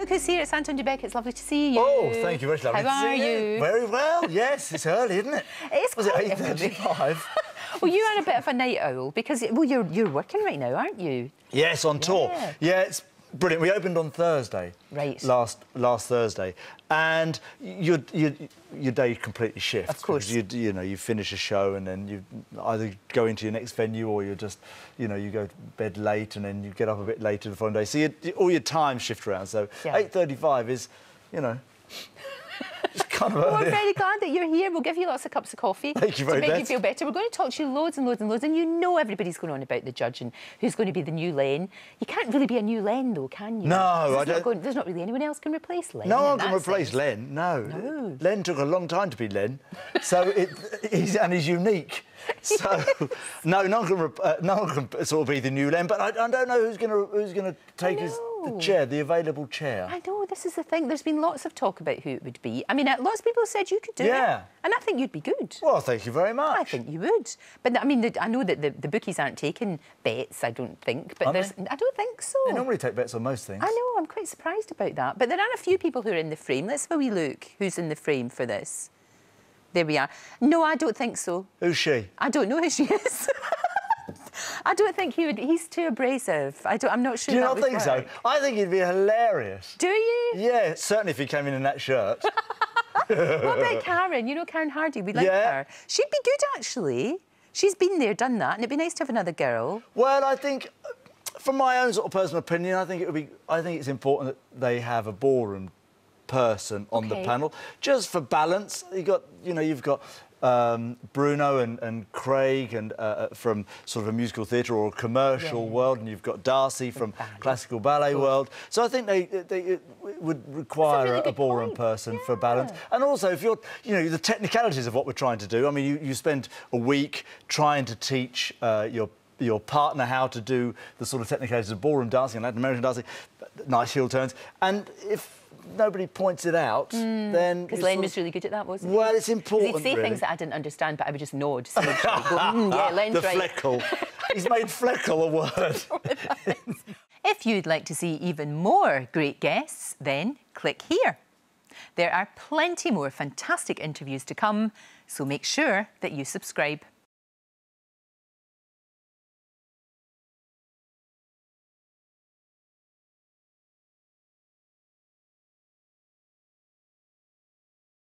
Look who's here. It's Anton du Beke. It's lovely to see you. Oh, thank you very much. Lovely How to are see you? Very well. Yes, it's early, isn't it? It is Was it eight thirty-five? Well, you are a bit of a night owl because well, you're you're working right now, aren't you? yes, on tour. Yeah. Yeah, it's brilliant. We opened on Thursday. Right. Last last Thursday, and your your your day completely shifts. Of course. You you know you finish a show and then you either go into your next venue or you're just you know you go to bed late and then you get up a bit later the following day. So you, all your time shift around. So Yeah. eight thirty-five is, you know. Kind of Well, we're very glad that you're here. We'll give you lots of cups of coffee Thank you very to make you feel better. We're going to talk to you loads and loads and loads, and you know everybody's going on about the judge and who's going to be the new Len. You can't really be a new Len, though, can you? No, There's I not don't- going- there's not really anyone else can replace Len. No one can replace sense. Len. No. No. Len took a long time to be Len, so it, he's and he's unique. So no, no one can uh, no one can sort of be the new Len. But I, I don't know who's going to who's going to take his the chair, the available chair. I know, this is the thing. There's been lots of talk about who it would be. I mean, uh, lots of people said you could do it. Yeah. And I think you'd be good. Well, thank you very much. I think you would. But I mean, the, I know that the, the bookies aren't taking bets, I don't think. But there's. I don't think so. they normally take bets on most things. I know, I'm quite surprised about that. But there are a few people who are in the frame. Let's have a wee look who's in the frame for this. There we are. No, I don't think so. Who's she? I don't know who she is. I don't think he would. He's too abrasive. I don't, I'm not sure. Do you that not think so? I think he'd be hilarious. Do you? Yeah, certainly if he came in in that shirt. What about Karen? You know Karen Hardy. We like Yeah. her. She'd be good actually. She's been there, done that, and it'd be nice to have another girl. Well, I think, from my own sort of personal opinion, I think it would be. I think it's important that they have a ballroom person on the panel, just for balance. You got, you know, you've got. Um, Bruno and, and Craig and uh, uh, from sort of a musical theatre or a commercial Yeah. world, and you've got Darcy from ballet. classical ballet world. So I think they, they it would require really a, a ballroom point. person for balance. And also, if you're, you know, the technicalities of what we're trying to do. I mean, you, you spend a week trying to teach uh, your your partner how to do the sort of technicalities of ballroom dancing and Latin American dancing, nice heel turns. And if nobody points it out, then Because Len was really good at that, wasn't Well, it's important, He'd say really. things that I didn't understand, but I would just nod. So go, "Mm, yeah, Len's the right. fleckerl. He's made fleckerl a word. If you'd like to see even more great guests, then click here. There are plenty more fantastic interviews to come, so make sure that you subscribe.